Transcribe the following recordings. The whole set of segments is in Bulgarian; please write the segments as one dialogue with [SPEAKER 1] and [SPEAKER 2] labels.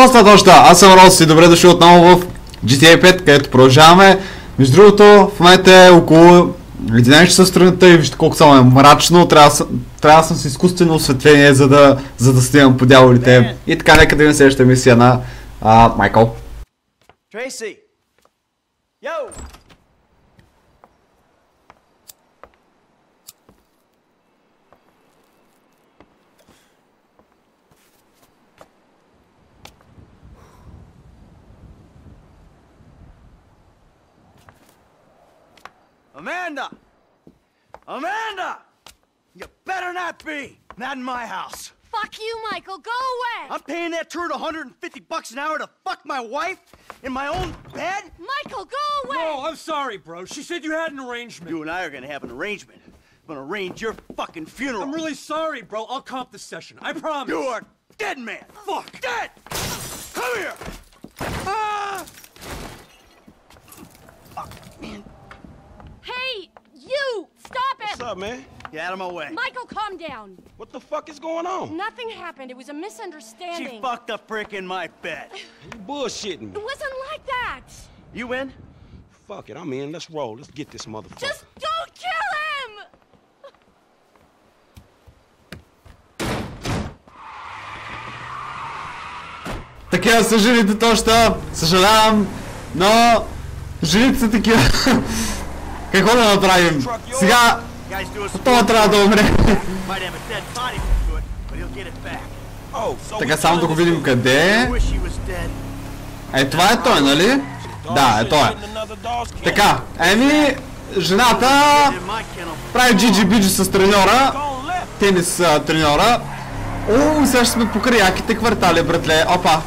[SPEAKER 1] Поста доща, аз съм Рос и добре дошли отново в GTA 5, където продължаваме. Между другото, в момента е около 11 часа сутринта и вижте колко само е мрачно. Трябва, да съм- трябва да съм с изкуствено осветление, за да, за да снимам по дяволите. И така, нека да видим следващата мисия на а, Майкъл.
[SPEAKER 2] Tracy! Yo! Amanda! Amanda! You better not be! Not in my house.
[SPEAKER 3] Fuck you, Michael. Go away.
[SPEAKER 2] I'm paying that turd 150 bucks an hour to fuck my wife in my own bed?
[SPEAKER 3] Michael, go away.
[SPEAKER 4] No, I'm sorry, bro. She said you had an arrangement.
[SPEAKER 2] You and I are gonna have an arrangement. I'm gonna arrange your fucking funeral.
[SPEAKER 4] I'm really sorry, bro. I'll comp the session. I promise.
[SPEAKER 2] You are dead, man. Fuck. Dead. Come here. Ah. Fuck, man.
[SPEAKER 3] Hey, you! Stop it!
[SPEAKER 5] What's up, man?
[SPEAKER 2] Get out of my way.
[SPEAKER 3] Michael, calm down.
[SPEAKER 5] What the fuck is going on?
[SPEAKER 3] Nothing happened. It was a misunderstanding.
[SPEAKER 2] She fucked a brick in my bed.
[SPEAKER 5] You bullshitting me.
[SPEAKER 3] It wasn't like that.
[SPEAKER 2] You win?
[SPEAKER 5] Fuck it, I'm in. Let's roll. Let's get this motherfucker.
[SPEAKER 3] Just don't kill him!
[SPEAKER 1] Такива са жените точно, съжалявам, но жените са такива. Какво да направим? Сега, Трябва да умре.
[SPEAKER 5] Oh,
[SPEAKER 1] Така само да го видим къде е. Е, това е той, нали? Да, е той. Така, еми, жената прави джиджи биджи с треньора, тенис треньора. О, сега ще сме покрай яките квартали, братле. Опа.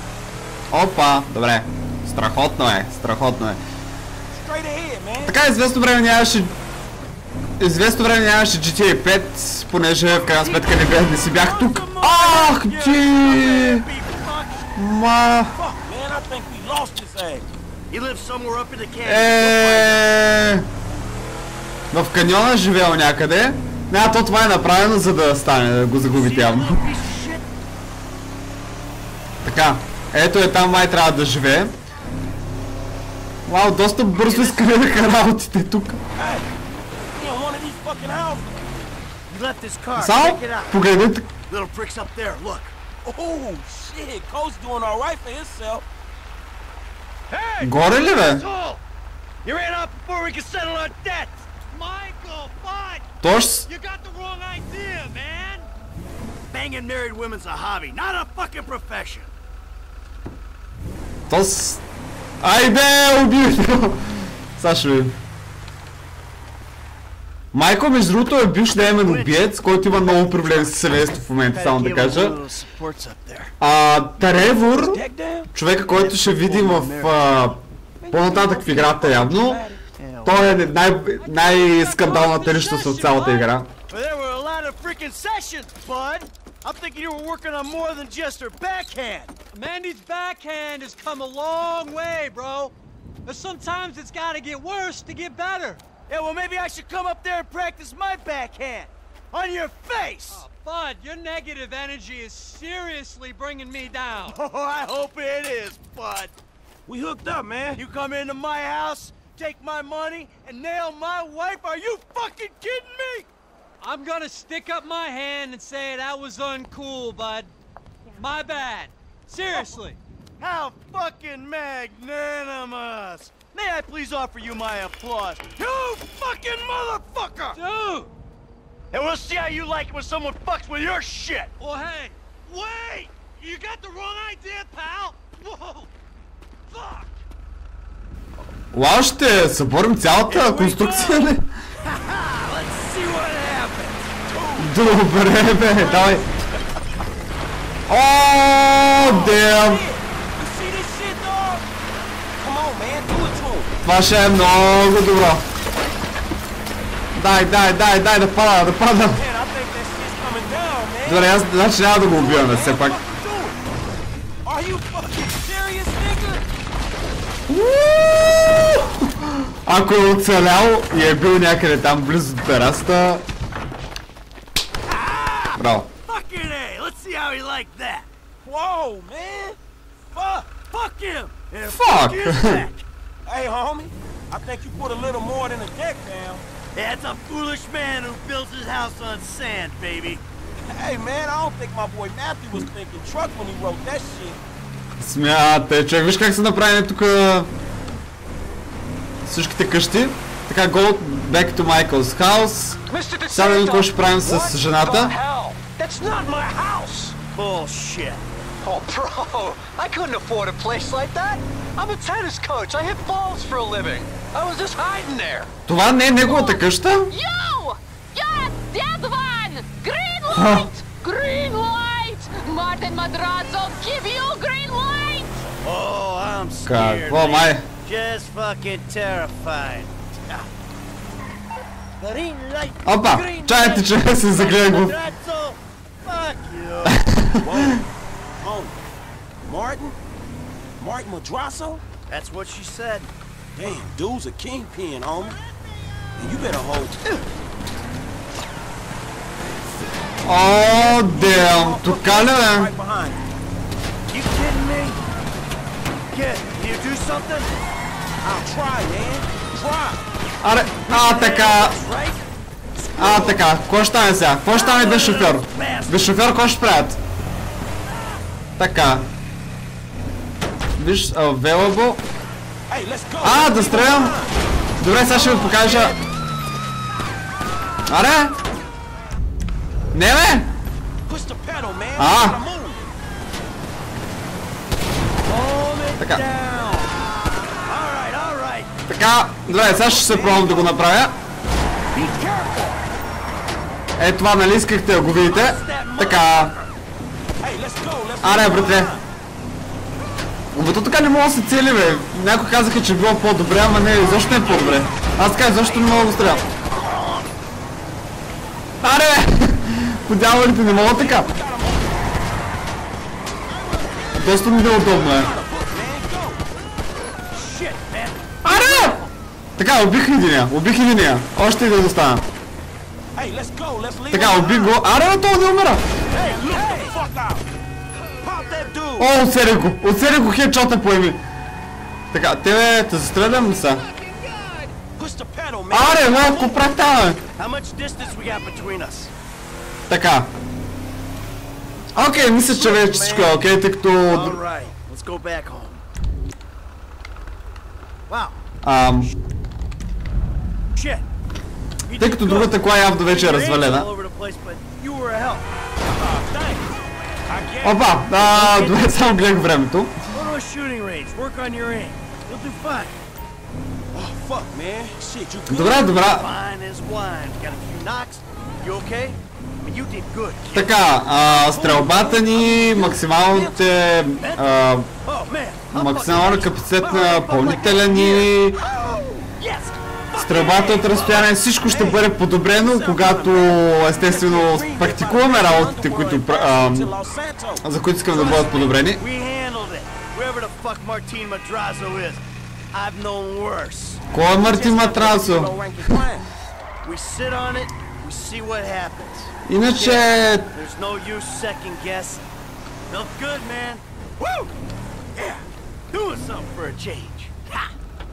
[SPEAKER 1] Опа, добре. Страхотно е, страхотно е. Така известно време нямаше Известно време нямаше GTA 5, понеже в крайна сметка не, бях, не си бях тук. Ах, ти! Ма... Е... В каньона живеел някъде. Не, а то това е направено за да стане, да го загубите явно. Така, ето е там май трябва да живее. Вау, доста бързо изкривиха работите тук.
[SPEAKER 5] fucking house.
[SPEAKER 2] You left this car. Sal? Porque
[SPEAKER 1] dentro...
[SPEAKER 2] Little prick's up there, look.
[SPEAKER 5] Oh, shit. Cole's doing all right for himself.
[SPEAKER 2] Hey!
[SPEAKER 1] Gorilla,
[SPEAKER 2] velho. You ran in up before we could settle our debts. Michael, fine.
[SPEAKER 1] Tors?
[SPEAKER 2] You got the wrong idea, man. Banging married women's a hobby, not a fucking profession.
[SPEAKER 1] Tors. Ai, meu, bicho. Tá chovendo. Майко, между другото, е бивш наемен убиец, който има много проблеми с семейство в момента, само да кажа. А, Тревор, човека, който ще видим в по-нататък в играта явно, той е най- най-скандалната личност от цялата игра.
[SPEAKER 2] I'm thinking you were working on more than just her backhand.
[SPEAKER 4] Mandy's backhand has come a long way, bro. But sometimes it's gotta get worse to get better.
[SPEAKER 2] Yeah, well, maybe I should come up there and practice my backhand. On your face!
[SPEAKER 4] Oh, Bud, your negative energy is seriously bringing me down.
[SPEAKER 2] Oh, I hope it is, bud.
[SPEAKER 5] We hooked up, man.
[SPEAKER 2] You come into my house, take my money, and nail my wife? Are you fucking kidding me?
[SPEAKER 4] I'm gonna stick up my hand and say that was uncool, bud. My bad. Seriously.
[SPEAKER 2] How fucking magnanimous! May I please offer you my applause? You fucking motherfucker!
[SPEAKER 4] Dude!
[SPEAKER 2] And we'll see how you like it when someone fucks with your shit!
[SPEAKER 4] Well, hey, wait! You got the wrong idea, pal! Whoa! Fuck!
[SPEAKER 1] Вау, ще съборим цялата конструкция ли?
[SPEAKER 2] Let's see what happens!
[SPEAKER 1] Добре, бе, давай. О, дем!
[SPEAKER 5] You
[SPEAKER 1] Това ще е много добро. Дай, дай, дай, дай да пада, да пада. Добре, аз значи няма да го убиваме все пак. Ако е оцелял и е бил някъде там близо до терасата... Браво.
[SPEAKER 5] Fuck. Hey, homie, I think you put a little more than a deck down.
[SPEAKER 2] That's a foolish man who builds his house on sand, baby.
[SPEAKER 5] Hey, man, I don't think my boy Matthew was thinking truck when he wrote that shit.
[SPEAKER 1] Смятай, човек, виж как са направени тук всичките къщи. Така, go back to Michael's house. Сега да видим какво ще правим с жената.
[SPEAKER 6] That's not my house.
[SPEAKER 2] Bullshit.
[SPEAKER 6] Oh, bro, I couldn't afford a place like that. I'm a tennis coach. I hit balls for a living. I was just hiding there.
[SPEAKER 1] Това не е неговата къща.
[SPEAKER 3] You! Yes, that one! Green light! Green light! Martin Madrazo, give you green light!
[SPEAKER 2] Oh, I'm scared.
[SPEAKER 1] Какво,
[SPEAKER 2] man.
[SPEAKER 1] май?
[SPEAKER 2] Just fucking terrified. Green light.
[SPEAKER 1] Опа,
[SPEAKER 2] green
[SPEAKER 1] чайте,
[SPEAKER 2] light.
[SPEAKER 1] че се загледах в...
[SPEAKER 2] Madrazo, Fuck you.
[SPEAKER 5] owner? Martin? Martin Madrasso?
[SPEAKER 2] That's what she said.
[SPEAKER 5] Damn, dude's a kingpin, homie. And you better hold...
[SPEAKER 1] Oh, damn. Tu cala,
[SPEAKER 5] Right behind you.
[SPEAKER 2] you kidding me? Kid, can you do something?
[SPEAKER 5] I'll try, man. Try.
[SPEAKER 1] Are... Ataca! Ataca! Constância! Constância de șofer! De șofer cu sprat! Така. Виж, available. А, да стрелям? Добре, сега ще ви покажа. Аре! Не бе!
[SPEAKER 2] It
[SPEAKER 1] Така. Така, добре, сега ще се пробвам да го направя. Е, това нали искахте да го видите? Така.
[SPEAKER 5] Hey, let's go. Let's
[SPEAKER 1] Аре,
[SPEAKER 5] leave him
[SPEAKER 1] братле.
[SPEAKER 5] behind.
[SPEAKER 1] Обе то така не мога да се цели, бе. Някои казаха, че било по-добре, ама не, изобщо не е по-добре. Аз така изобщо не мога да го стрелям. Аре, бе! По дяволите не мога така. Доста ми неудобно е.
[SPEAKER 2] Shit, man.
[SPEAKER 1] Аре! Така, убих единия, убих единия. Още един да остана. Така, убих го. Аре, бе, той не умира.
[SPEAKER 5] Hey,
[SPEAKER 1] О, отсерих го, отсерих го хедшота поеми. Така, тебе те застрелям ли са? Аре, прави там, бе? Така. Окей, мисля, че вече всичко е окей, тъй като... Ам, тъй като другата кола явно вече е развалена. Опа, а, добре, само гледах времето.
[SPEAKER 5] Oh?
[SPEAKER 1] Добре,
[SPEAKER 2] kid.
[SPEAKER 1] Така, а, стрелбата ни, максималните...
[SPEAKER 2] Oh,
[SPEAKER 1] максимален капацитет на пълнителя ни, Стрелбата от разстояние, всичко ще бъде подобрено, когато естествено практикуваме работите, които,
[SPEAKER 5] Santos.
[SPEAKER 1] за които искам да бъдат подобрени. Кой е Мартин Матрасо? Иначе,
[SPEAKER 2] good, man. Woo! Yeah, doing something for a change.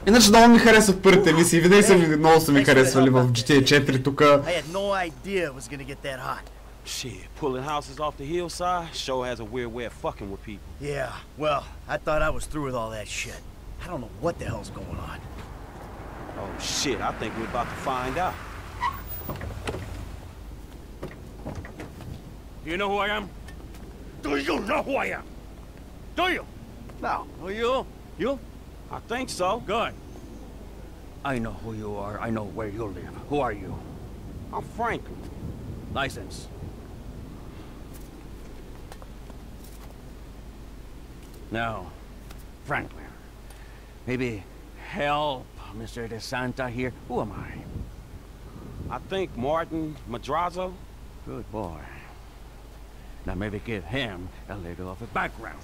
[SPEAKER 2] Ha!
[SPEAKER 1] иначе много ми харесват първите мисии, винаги са ми, много са ми харесвали в GTA 4 тук.
[SPEAKER 2] I had no idea it was gonna get that hot.
[SPEAKER 5] Shit, pulling houses off the hillside sure has a weird way of fucking with people.
[SPEAKER 2] Yeah, well, I thought I was through with all that shit. I don't know what the hell's going on.
[SPEAKER 5] Oh shit, I think we're about to find out.
[SPEAKER 7] You know who I am? Do you know who I am? Do you?
[SPEAKER 2] No, well, you, you,
[SPEAKER 5] I think so.
[SPEAKER 7] Good. I know who you are. I know where you live. Who are you?
[SPEAKER 5] I'm Franklin.
[SPEAKER 7] License. No. Franklin, maybe help Mr. DeSanta here. Who am I?
[SPEAKER 5] I think Martin Madrazo.
[SPEAKER 7] Good boy. Now maybe give him a little of a background.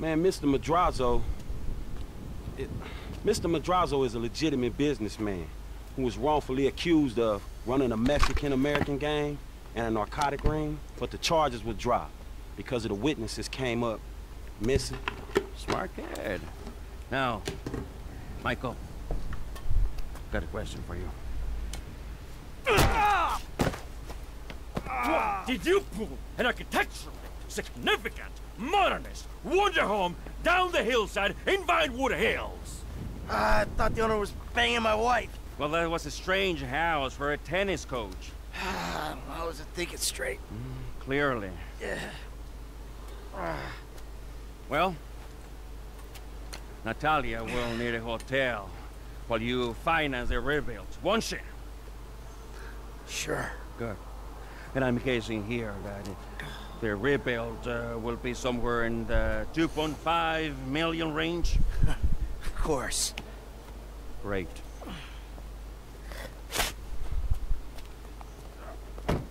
[SPEAKER 5] Man, Mr. Madrazo. It, Mr. Madrazo is a legitimate businessman who was wrongfully accused of running a Mexican American gang and a narcotic ring, but the charges were dropped because of the witnesses came up missing.
[SPEAKER 7] Smart kid. Now, Michael, got a question for you.
[SPEAKER 8] Did you pull an architecturally significant, modernist wonder home down the hillside in Vinewood Hills?
[SPEAKER 2] I thought the owner was banging my wife.
[SPEAKER 7] Well, that was a strange house for a tennis coach.
[SPEAKER 2] I wasn't thinking straight.
[SPEAKER 7] Mm, clearly. Yeah. Well, Natalia will need a hotel while you finance the rebuild, won't she?
[SPEAKER 2] Sure.
[SPEAKER 7] Good. And I'm guessing here that the rebuild uh, will be somewhere in the 2.5 million range.
[SPEAKER 2] Of course.
[SPEAKER 7] Great.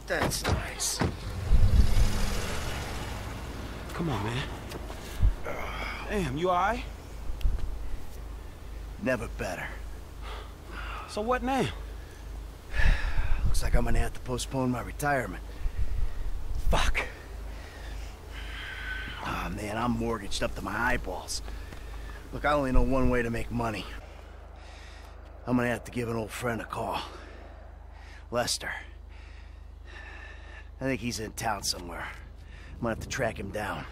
[SPEAKER 2] That's nice.
[SPEAKER 5] Come on, man. Damn, you alright?
[SPEAKER 2] Never better.
[SPEAKER 5] So what now?
[SPEAKER 2] Looks like I'm gonna have to postpone my retirement. Fuck. Man, I'm mortgaged up to my eyeballs. Look, I only know one way to make money. I'm gonna have to give an old friend a call. Lester. I think he's in town somewhere. I'm gonna have to track him down.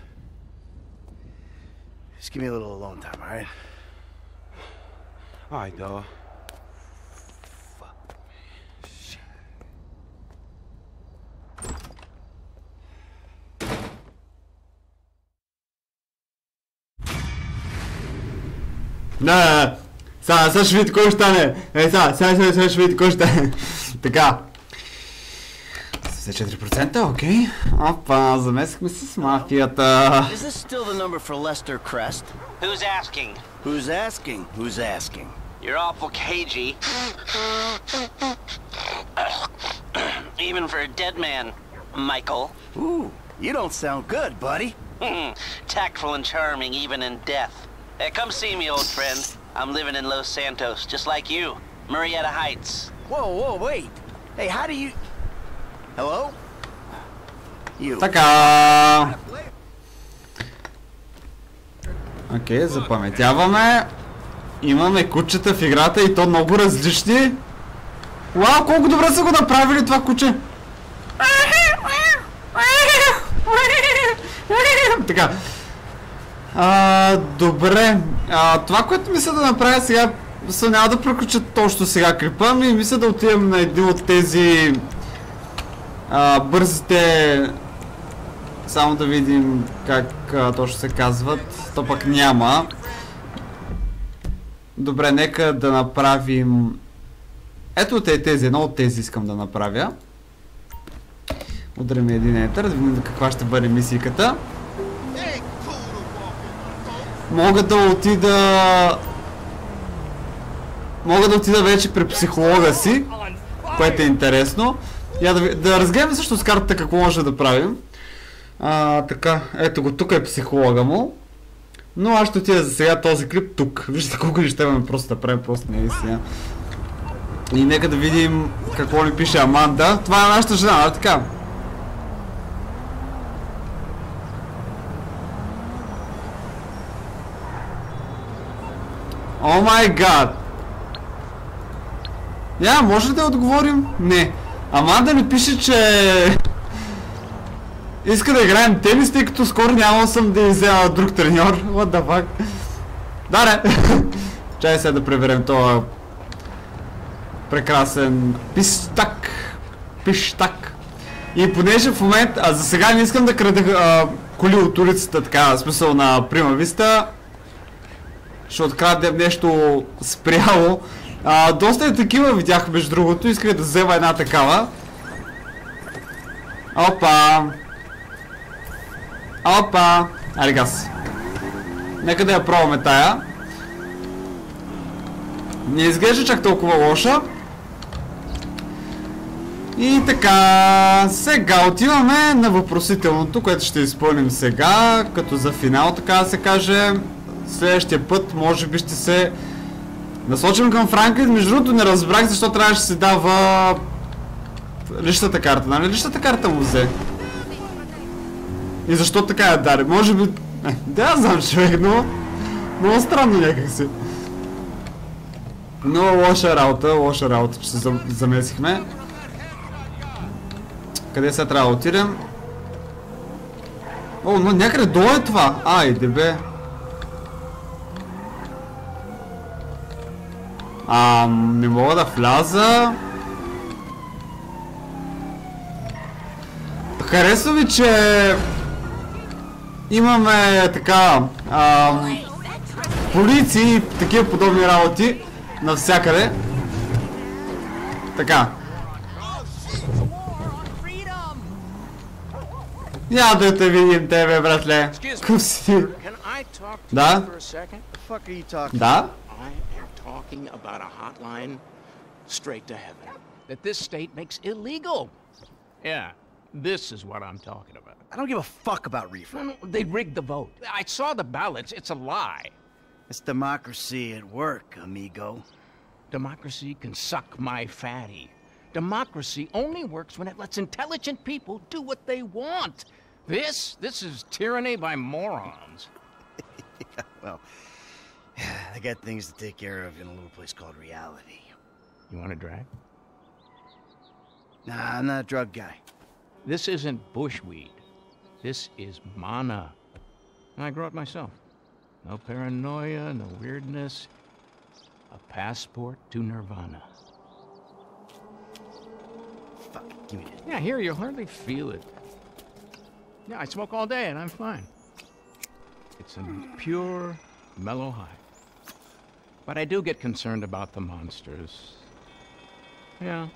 [SPEAKER 2] Just give me a little alone time, alright?
[SPEAKER 5] Alright, dog.
[SPEAKER 1] Да, сега, сега ще видите кой ще стане. Е, сега, сега, сега, сега ще видите кой ще стане. така. 74%, окей. Опа, замесихме се с мафията.
[SPEAKER 2] Is this still the number for Lester Crest?
[SPEAKER 6] Who's asking?
[SPEAKER 2] Who's asking? Who's asking?
[SPEAKER 6] You're awful cagey. Even for a dead man, Michael.
[SPEAKER 2] Ooh, you don't sound good, buddy.
[SPEAKER 6] Tactful and charming even in death. Hey, come see me, old friend. I'm living in Los Santos, just like you. Marietta Heights.
[SPEAKER 2] Whoa, whoa, wait. Hey, how do you... Hello? You.
[SPEAKER 1] Така. Окей, запаметяваме. Имаме кучета в играта и то много различни. Вау, колко добре са го направили това куче. Така. А, добре. А, това, което мисля да направя сега, са няма да приключат точно сега клипа, ми мисля да отидем на един от тези а, бързите само да видим как а, точно се казват. То пък няма. Добре, нека да направим... Ето те тези, едно от тези искам да направя. Ударим един етър, да видим каква ще бъде мисийката. Мога да отида... Мога да отида вече при психолога си, което е интересно. Я да, да разгледаме също с картата какво може да правим. А, така, ето го, тук е психолога му. Но аз ще отида за сега този клип тук. Вижте колко неща имаме просто да правим, просто не е. И нека да видим какво ни пише Аманда. Това е нашата жена, нали така? О май гад! Я, може ли да отговорим? Не. Аманда ми пише, че иска да играем тенис, тъй като скоро нямал съм да взема друг треньор. What the fuck? Да, не. Чай сега да проверим това прекрасен пистак. Пиштак. И понеже в момента, а за сега не искам да крада коли от улицата, така, смисъл на Прима Ще откраднем нещо спряло. А, доста е такива видях между другото, исках да взема една такава. Опа! Опа! Айде газ. Нека да я пробваме тая. Не изглежда чак толкова лоша. И така, сега отиваме на въпросителното, което ще изпълним сега, като за финал, така да се каже. Следващия път, може би ще се насочим към Франклин. Между другото не разбрах защо трябваше да се дава личната карта, нали? Личната карта му взе. И защо така я даде? Може би Да, знам човек, но... Много странно някакси. Много лоша работа, лоша работа, че се зам- замесихме. Къде сега трябва да отидем? О, но някъде долу е това. Айде бе. А, не мога да вляза. Харесва ви, че имаме така ам, полиции и такива подобни работи навсякъде. Така. Я да те видим тебе, братле. Къв си ти? Да? Да?
[SPEAKER 9] I am talking about a hotline straight to heaven that this state makes illegal. Yeah, this is what I'm talking about.
[SPEAKER 2] I don't give a fuck about reefer.
[SPEAKER 9] No, no, they rigged the vote. I saw the ballots. It's a lie.
[SPEAKER 2] It's democracy at work, amigo.
[SPEAKER 9] Democracy can suck my fatty. Democracy only works when it lets intelligent people do what they want. This, this is tyranny by morons.
[SPEAKER 2] Well, I got things to take care of in a little place called reality.
[SPEAKER 9] You want a drag?
[SPEAKER 2] Nah, I'm not a drug guy.
[SPEAKER 9] This isn't bushweed. This is mana. And I grow it myself. No paranoia, no weirdness. A passport to nirvana.
[SPEAKER 2] Fuck, give me that.
[SPEAKER 9] Yeah, here you'll hardly feel it. Yeah, I smoke all day and I'm fine. It's a pure, mellow high. But I do get concerned about the monsters. Yeah.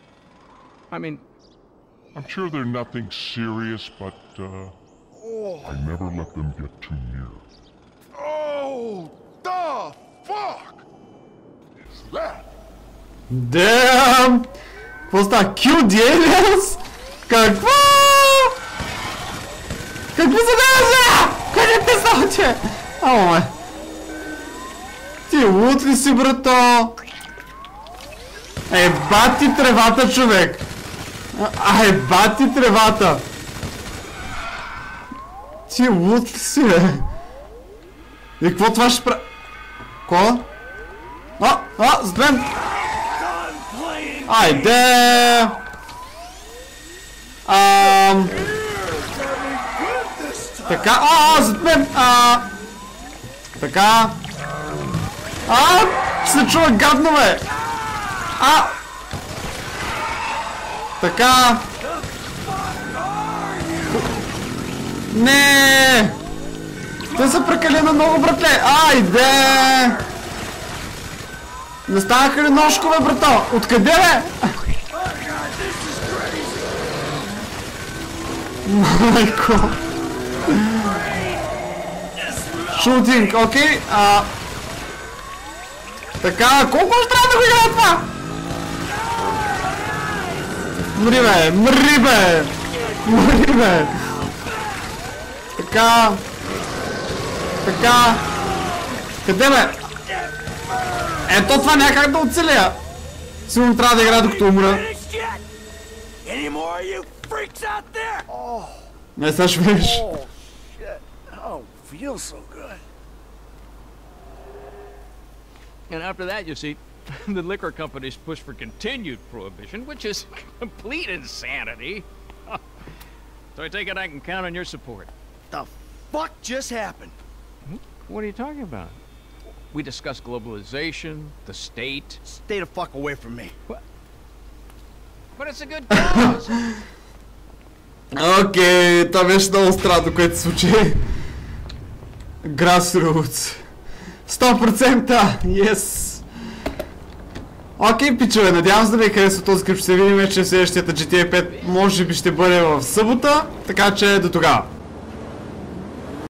[SPEAKER 9] I mean,
[SPEAKER 10] I'm sure they're nothing serious, but uh, I never let them get too near.
[SPEAKER 11] Oh, the fuck is that?
[SPEAKER 1] Damn! Какво става? Kill the aliens? Какво? Какво се дава? Къде те става, че? Ама ме. Ти лут ли си, брато? Е, бати тревата, човек! А, е, бати тревата! Ти лут ли си, бе? И какво това ще прави? Ко? А, а, мен! Айде! Ам... Така, а, а, зад мен! А... Така... А, се чува гадно, бе! А! Така... Не! Те са прекалено много, братле! Айде! Не станаха ли ножкове, брато? Откъде, бе? Майко. Шутинг, окей. А... Така, колко ще трябва да го играя това? Мри, бе, мри, бе! Мри, бе! Така... Така... Къде, бе? Ето това няма как да оцеля! Сигурно трябва да играя докато умра. Не, сега ще видиш.
[SPEAKER 2] Oh, shit. Oh, feels so
[SPEAKER 9] and after that, you see, the liquor companies push for continued prohibition, which is complete insanity. so I take it I can count on your support.
[SPEAKER 2] The fuck just happened?
[SPEAKER 9] What are you talking about? We discussed globalization, the state,
[SPEAKER 2] Stay the fuck away from me.
[SPEAKER 9] but it's a good cause.
[SPEAKER 1] Окей, това беше много странно, което се случи. Grassroots. 100%! Yes! Окей, пичове, надявам се да ви е харесва този клип. Ще се видим в следващията GTA 5. Може би ще бъде в събота, така че до тогава.